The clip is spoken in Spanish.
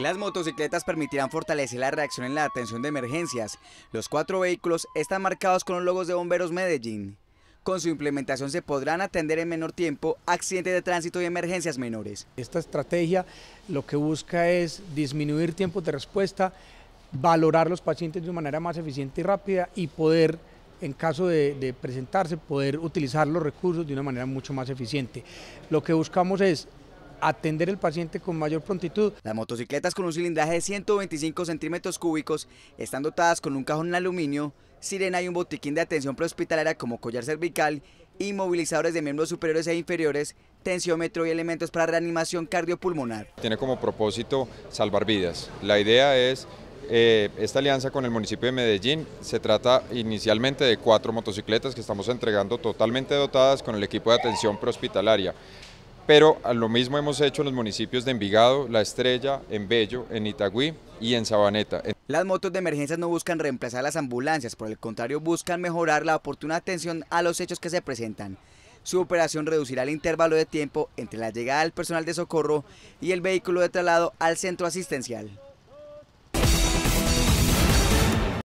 Las motocicletas permitirán fortalecer la reacción en la atención de emergencias. Los cuatro vehículos están marcados con los logos de Bomberos Medellín. Con su implementación se podrán atender en menor tiempo accidentes de tránsito y emergencias menores. Esta estrategia lo que busca es disminuir tiempos de respuesta, valorar los pacientes de una manera más eficiente y rápida y poder en caso de, de, presentarse, poder utilizar los recursos de una manera mucho más eficiente. Lo que buscamos es atender el paciente con mayor prontitud. Las motocicletas con un cilindraje de 125 centímetros cúbicos están dotadas con un cajón en aluminio, sirena y un botiquín de atención prehospitalaria como collar cervical, inmovilizadores de miembros superiores e inferiores, tensiómetro y elementos para reanimación cardiopulmonar. Tiene como propósito salvar vidas. La idea es eh, esta alianza con el municipio de Medellín se trata inicialmente de cuatro motocicletas que estamos entregando totalmente dotadas con el equipo de atención prehospitalaria pero a lo mismo hemos hecho en los municipios de Envigado, La Estrella, en Bello, en Itagüí y en Sabaneta. Las motos de emergencias no buscan reemplazar las ambulancias, por el contrario buscan mejorar la oportuna atención a los hechos que se presentan. Su operación reducirá el intervalo de tiempo entre la llegada del personal de socorro y el vehículo de traslado al centro asistencial.